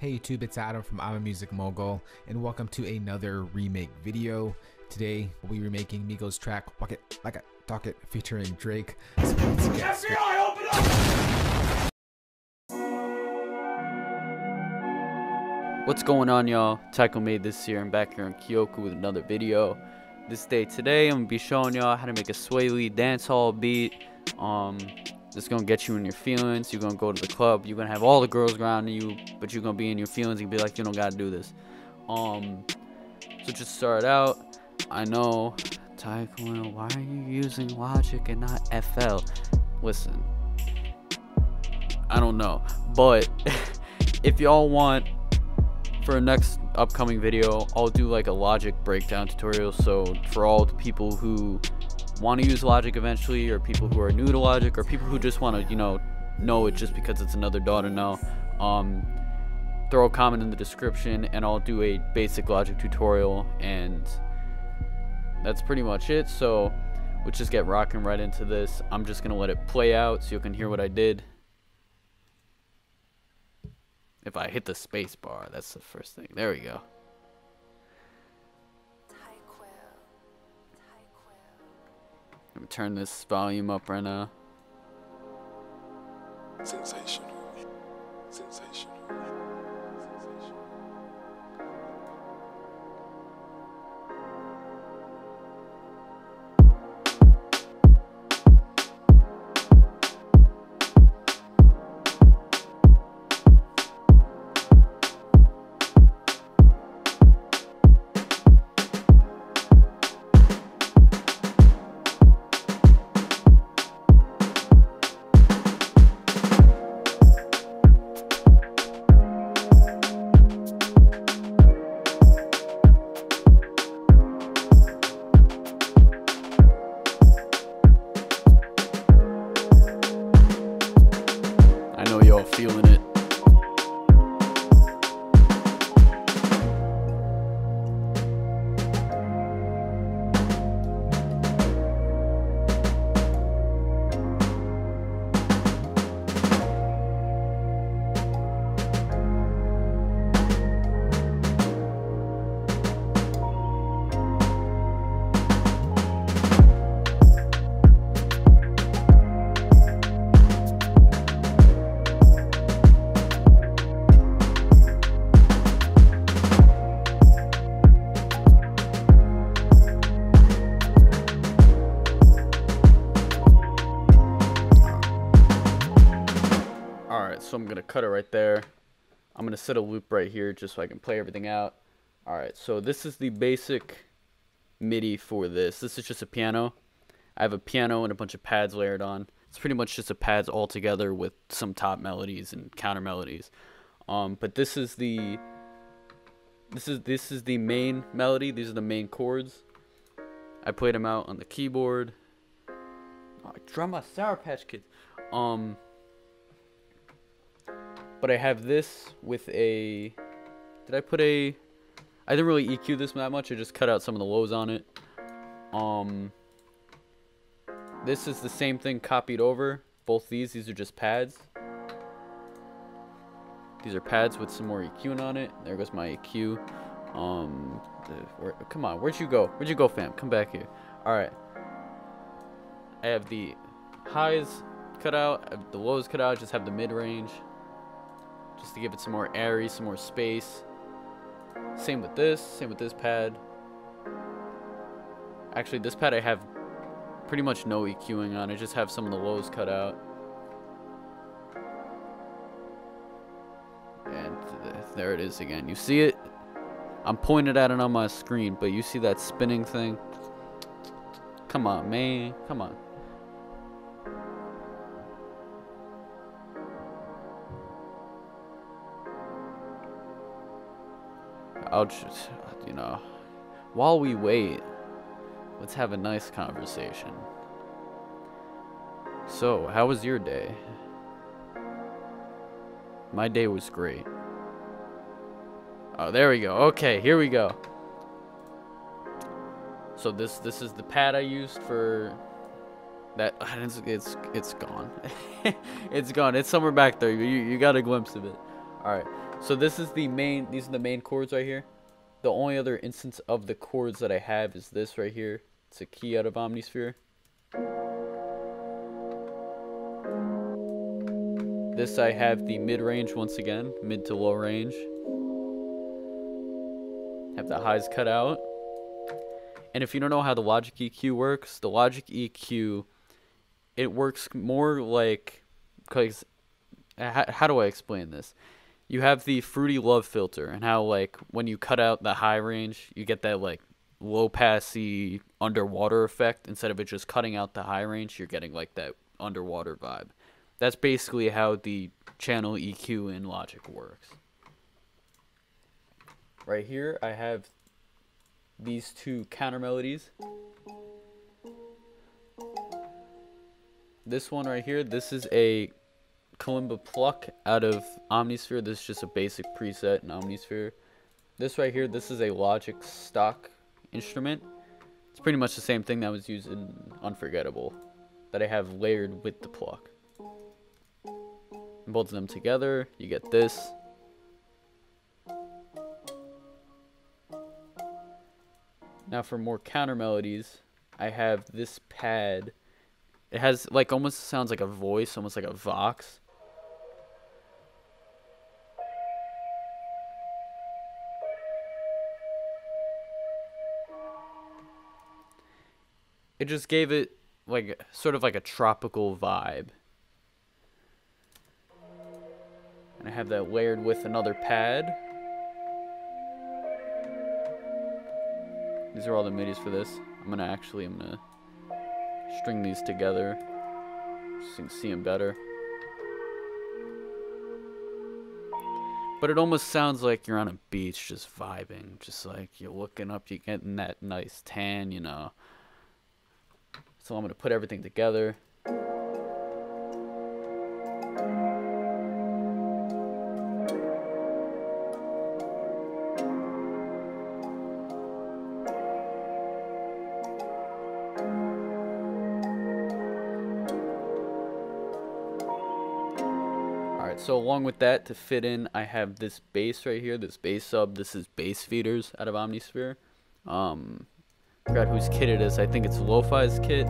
Hey YouTube, it's Adam from I'm a Music Mogul, and welcome to another remake video. Today, we'll be remaking Migos track Walk It Like I Talk It featuring Drake. So let's get FBI, open up! What's going on y'all? Tyquil made this here. I'm back here in Kyoku with another video. This day today I'm gonna be showing y'all how to make a Swae Lee dancehall beat. Um it's gonna get you in your feelings. You're gonna go to the club, you're gonna have all the girls around you, but you're gonna be in your feelings and be like, you don't gotta do this. Um so just start out. I know Tyquil, why are you using logic and not FL? Listen. I don't know. But if y'all want for a next upcoming video, I'll do like a logic breakdown tutorial. So for all the people who want to use logic eventually, or people who are new to logic, or people who just want to, you know, know it just because it's another daughter now, um, throw a comment in the description, and I'll do a basic logic tutorial, and that's pretty much it. So let's just get rocking right into this. I'm just gonna let it play out so you can hear what I did. If I hit the space bar, that's the first thing. There we go. Let me turn this volume up right now. Sensational. Sensational. Gonna cut it right there. I'm gonna set a loop right here just so I can play everything out. Alright, so this is the basic MIDI for this. This is just a piano. I have a piano and a bunch of pads layered on. It's pretty much just a pads all together with some top melodies and counter melodies. Um, but this is the this is this is the main melody. These are the main chords. I played them out on the keyboard. Oh, I drum my Sour Patch Kids. Um, but I have this with a. Did I put a? I didn't really EQ this that much. I just cut out some of the lows on it. Um. This is the same thing copied over. Both these. These are just pads. These are pads with some more EQing on it. There goes my EQ. Um. The, where, come on. Where'd you go? Where'd you go, fam? Come back here. All right. I have the highs cut out. The lows cut out. Just have the mid range just to give it some more airy, some more space. Same with this, same with this pad. Actually, this pad I have pretty much no EQing on. I just have some of the lows cut out. And th- there it is again. You see it? I'm pointed at it on my screen, but you see that spinning thing? Come on, man. Come on. I'll just, you know, while we wait, let's have a nice conversation. So, how was your day? My day was great. Oh, there we go. Okay, here we go. So this this is the pad I used for that. It's it's it's gone. it's gone. It's somewhere back there. You you got a glimpse of it. Alright, so this is the main, these are the main chords right here. The only other instance of the chords that I have is this right here. It's a key out of Omnisphere. This I have the mid-range once again, mid to low range. Have the highs cut out. And if you don't know how the Logic EQ works, the Logic EQ, it works more like, cause how, how do I explain this? You have the Fruity Love Philter, and how like when you cut out the high range, you get that like low passy underwater effect. Instead of it just cutting out the high range, you're getting like that underwater vibe. That's basically how the channel EQ in Logic works. Right here, I have these two counter melodies. This one right here, this is a Kalimba pluck out of Omnisphere. This is just a basic preset in Omnisphere. This right here, this is a Logic stock instrument. It's pretty much the same thing that was used in Unforgettable that I have layered with the pluck. And both of them together, you get this. Now for more counter melodies, I have this pad. It has like almost sounds like a voice, almost like a vox. It just gave it like sort of like a tropical vibe. And I have that layered with another pad. These are all the midis for this. I'm gonna actually, I'm gonna string these together so you can see them better. But it almost sounds like you're on a beach just vibing. Just like you're looking up, you're getting that nice tan, you know. So I'm gonna put everything together. So along with that, to fit in, I have this bass right here, this bass sub. This is Bass Feeders out of Omnisphere. Um, I forgot whose kit it is. I think it's Lo-Fi's kit.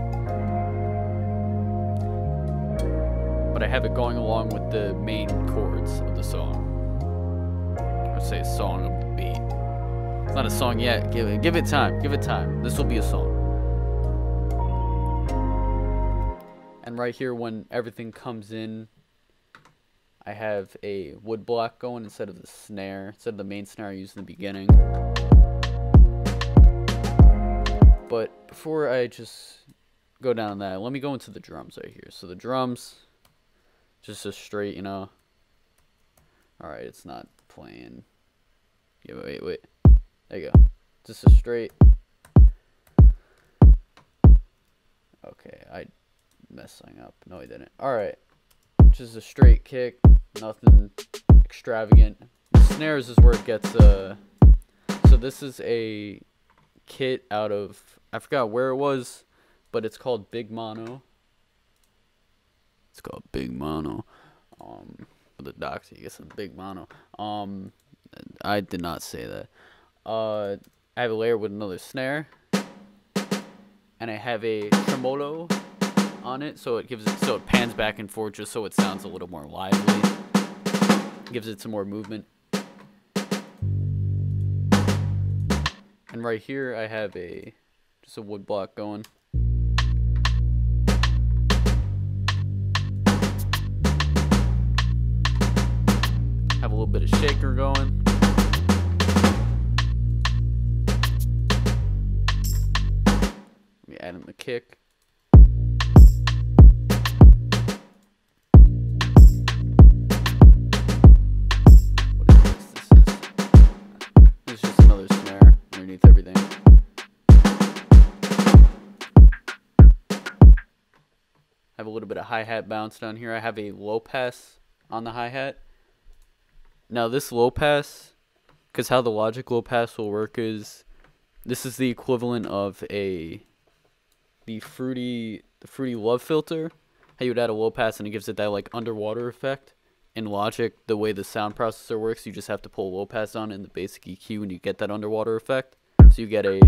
But I have it going along with the main chords of the song. Or say song of the beat. It's not a song yet. Give it, give it time. Give it time. This will be a song. And right here, when everything comes in I have a wood block going instead of the snare, instead of the main snare I used in the beginning. But before I just go down that, let me go into the drums right here. So the drums, just a straight, you know. Alright, it's not playing. Yeah, wait, wait. There you go. Just a straight. Okay, I something up. No, I didn't. Alright. Just a straight kick nothing extravagant. Snares is where it gets, uh, so this is a kit out of, I forgot where it was, but it's called Big Mono. It's called Big Mono. Um, the doctor, you get some Big Mono. Um, I did not say that. Uh, I have a layer with another snare. And I have a tremolo on it, so it gives it so it pans back and forth just so it sounds a little more lively. Gives it some more movement. And right here I have a just a wood block going. Have a little bit of shaker going. Add in the kick. Hi-hat bounce down here. I have a low pass on the hi-hat. Now this low pass, because how the logic low pass will work is, this is the equivalent of a, the fruity, the fruity love philter. How you would add a low pass and it gives it that like underwater effect. in Logic, the way the sound processor works, you just have to pull low pass on in the basic EQ and you get that underwater effect. So you get a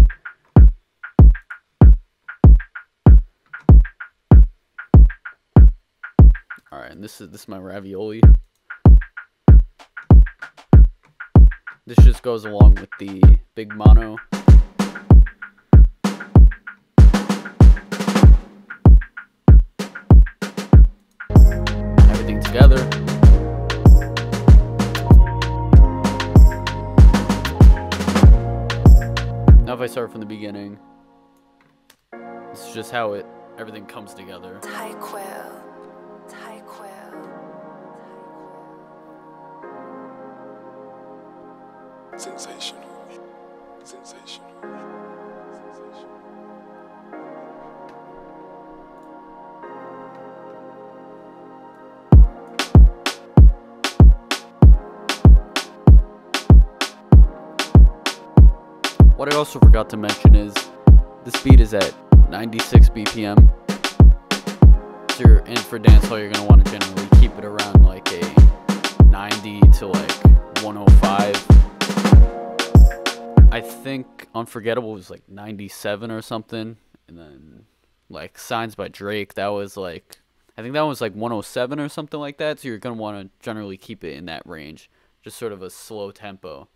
Alright, and this is this is my ravioli. This just goes along with the big mono. Everything together. Now if I start from the beginning, this is just how it everything comes together. Tyquil. Sensational. Sensational. Sensational. What I also forgot to mention is the speed is at 96 BPM. So you're, and for dancehall, you're gonna want to generally keep it around like a 90 to like 105. I think Unforgettable was like 97 or something, and then like Signs by Drake, that was like I think that was like 107 or something like that. So you're gonna want to generally keep it in that range, just sort of a slow tempo.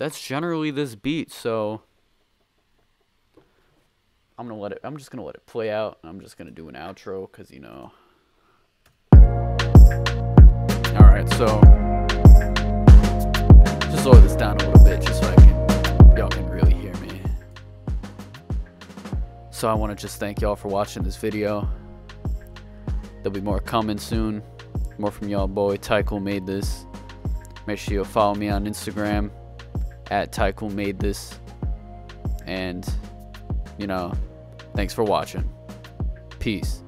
That's generally this beat, so I'm gonna let it. I'm just gonna let it play out. I'm just gonna do an outro, cause you know. All right, so just slow this down a little bit, just so I can y'all can really hear me. So I want to just thank y'all for watching this video. There'll be more coming soon. More from y'all, boy. Tyquil made this. Make sure you follow me on Instagram at Tyquil made this. And, you know, thanks for watching. Peace.